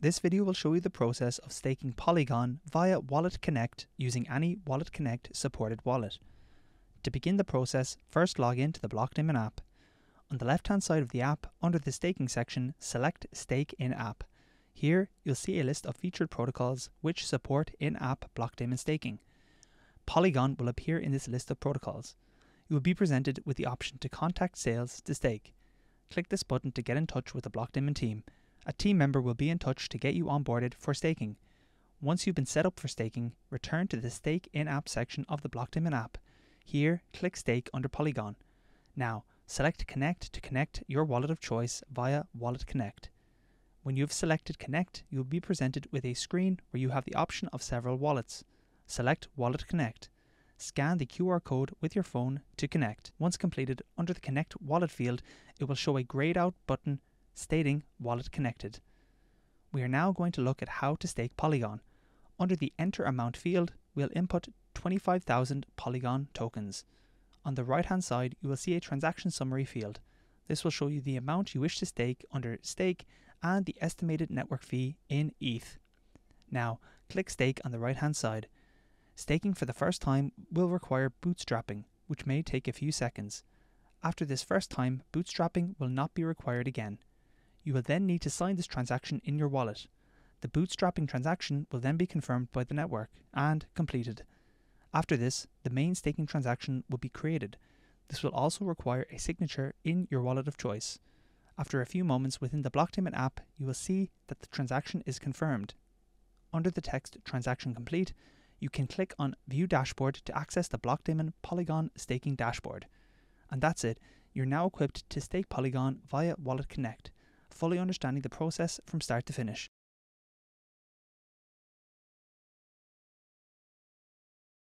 This video will show you the process of staking Polygon via Wallet Connect using any Wallet Connect supported wallet. To begin the process, first log in to the Blockdaemon app. On the left hand side of the app, under the staking section, select Stake in App. Here, you'll see a list of featured protocols which support in app Blockdaemon staking. Polygon will appear in this list of protocols. You will be presented with the option to contact sales to stake. Click this button to get in touch with the Blockdaemon team a team member will be in touch to get you onboarded for staking. Once you've been set up for staking, return to the Stake in App section of the Blockdaemon app. Here, click Stake under Polygon. Now, select Connect to connect your wallet of choice via Wallet Connect. When you have selected Connect, you will be presented with a screen where you have the option of several wallets. Select Wallet Connect. Scan the QR code with your phone to connect. Once completed, under the Connect Wallet field, it will show a grayed out button stating wallet connected. We are now going to look at how to stake Polygon. Under the enter amount field, we'll input 25,000 Polygon tokens. On the right hand side, you will see a transaction summary field. This will show you the amount you wish to stake under stake and the estimated network fee in ETH. Now, click stake on the right hand side. Staking for the first time will require bootstrapping, which may take a few seconds. After this first time, bootstrapping will not be required again. You will then need to sign this transaction in your wallet. The bootstrapping transaction will then be confirmed by the network and completed. After this, the main staking transaction will be created. This will also require a signature in your wallet of choice. After a few moments within the Blockdaemon app, you will see that the transaction is confirmed. Under the text Transaction Complete, you can click on View Dashboard to access the Blockdaemon Polygon staking dashboard. And that's it. You're now equipped to stake Polygon via Wallet Connect fully understanding the process from start to finish.